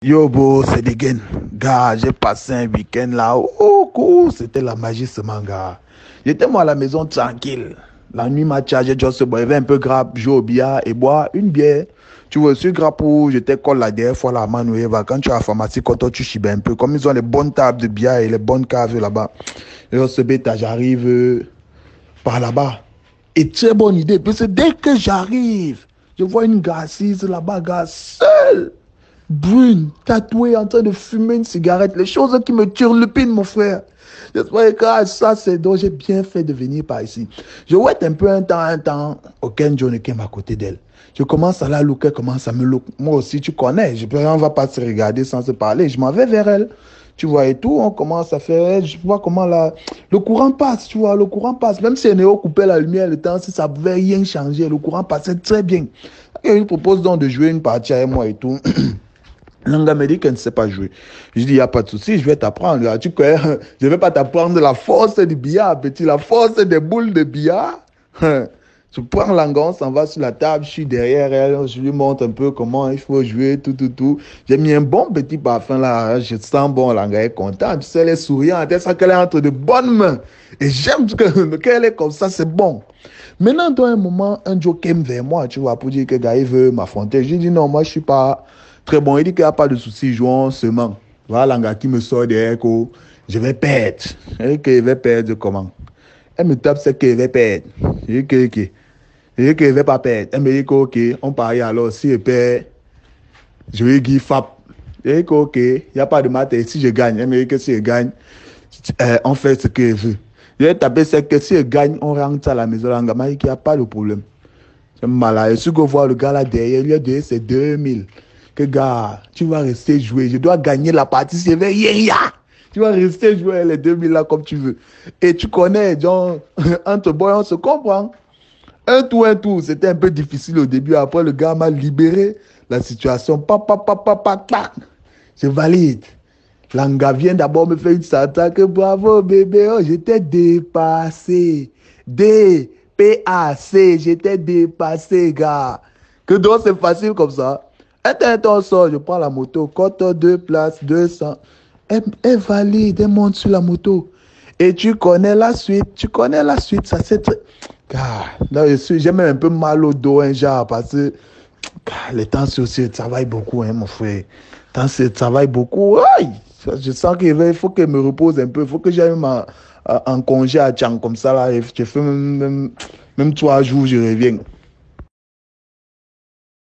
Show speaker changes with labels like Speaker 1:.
Speaker 1: Yo, bro, c'est des gains. Gars, j'ai passé un week-end là. Oh, cool. C'était la magie, ce manga. J'étais moi à la maison tranquille. La nuit, ma chargé, se boivais un peu grave, jouer au billard et boire une bière. Tu vois, sur Grappou, j'étais collé la dernière fois là. Quand tu à la pharmacie, quand tu chibes un peu, comme ils ont les bonnes tables de billard et les bonnes caves là-bas. Ce bêta, j'arrive euh, par là-bas. Et très bonne idée, parce que dès que j'arrive, je vois une gars assise là-bas, gars, seule, brune, tatouée, en train de fumer une cigarette. Les choses qui me turlupinent, mon frère. Que ah, ça, c'est donc j'ai bien fait de venir par ici. Je vois un peu un temps, un temps, aucun John est à côté d'elle. Je commence à la looker, commence à me look. Moi aussi, tu connais, je on va pas se regarder sans se parler. Je m'en vais vers elle. Tu vois, et tout, on commence à faire, je vois comment la, le courant passe, tu vois, le courant passe. Même si Néo coupait la lumière le temps, si ça pouvait rien changer, le courant passait très bien. Et il propose donc de jouer une partie avec moi et tout. Dit qu'elle ne sait pas jouer. Je dis, il n'y a pas de souci, je vais t'apprendre. Tu connais, je ne vais pas t'apprendre la force du billard, petit, la force des boules de billard. Je prends Langa, on s'en va sur la table, je suis derrière elle, je lui montre un peu comment il faut jouer, tout, tout, tout. J'ai mis un bon petit parfum là, je sens bon, Langa est contente, tu sais, elle est souriante, elle sent qu'elle est entre de bonnes mains. Et j'aime qu'elle est comme ça, c'est bon. Maintenant, dans un moment, un joker vers moi, tu vois, pour dire que gars, il veut m'affronter. Je dis non, moi, je suis pas très bon. Il dit qu'il n'y a pas de souci, jouons seulement. Voilà, Langa qui me sort derrière, je vais perdre. Elle dit qu'il va perdre comment? Elle me tape, c'est qu'il va perdre. Je dis que. Je ne va pas perdre. Elle me dit que, on parie alors. Si je perds, je vais give fap. Je dis que, il n'y a pas de maths. Si je gagne, elle me dit que si je gagne, euh, on fait ce que je veux. Je vais taper, c'est que si je gagne, on rentre à la maison. Langa m'a dit qu'il n'y a pas de problème. C'est malade. Je suis voir le gars là derrière, lui a donné c'est 2000 que gars, tu vas rester jouer. Je dois gagner la partie. C'est rien. Tu vas rester jouer les 2000 là comme tu veux. Et tu connais, genre, entre boy, on se comprend. Un tour, un tour. C'était un peu difficile au début. Après, le gars m'a libéré la situation. Papa, papa, papa, Je valide. Langa vient d'abord me faire une que bravo bébé, oh, j'étais dépassé. D-P-A-C, j'étais dépassé, gars. Que donc c'est facile comme ça. Je prends la moto, cote deux places, 200. Elle, elle valide, elle monte sur la moto. Et tu connais la suite, tu connais la suite, ça c'est très... là, je j'ai même un peu mal au dos, un genre, parce que les temps sociaux travaillent beaucoup, hein, mon frère. Les temps travaillent beaucoup. Je sens qu'il faut qu'elle me repose un peu, il faut que j'aille en congé à Tchang comme ça, là, je fais même, même trois jours, je reviens.